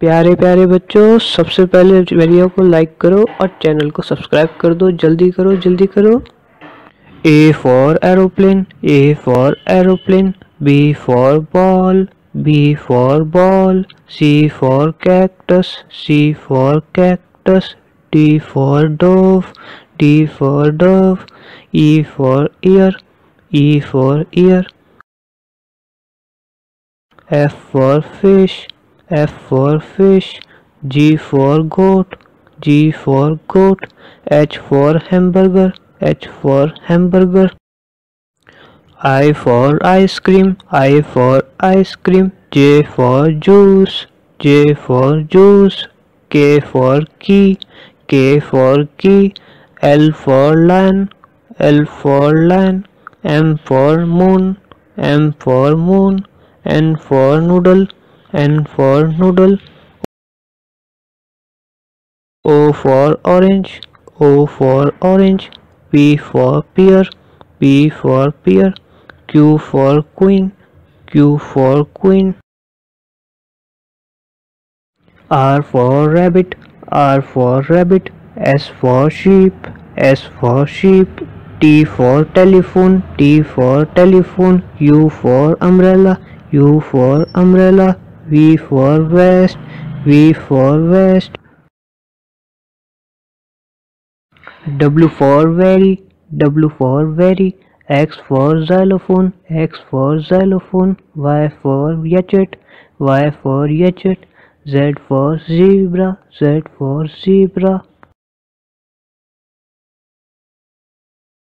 प्यारे प्यारे बच्चों, सबसे पहले वीडियो को लाइक करो और चैनल को सब्सक्राइब कर दो। जल्दी करो जल्दी करो। A for aeroplane A for aeroplane B for ball B for ball C for cactus C for cactus D for dove D for dove E for ear E for ear F for fish F for fish, G for goat, G for goat, H for hamburger, H for hamburger, I for ice cream, I for ice cream, J for juice, J for juice, K for key, K for key, L for lion, L for lion, M for moon, M for moon, N for noodle, N for noodle, O for orange, O for orange, P for pear, P for pear, Q for queen, Q for queen, R for rabbit, R for rabbit, S for sheep, S for sheep, T for telephone, T for telephone, U for umbrella, U for umbrella, V for west, V for west. W for very, W for very. X for xylophone, X for xylophone. Y for yachet, Y for yachet. Z for zebra, Z for zebra.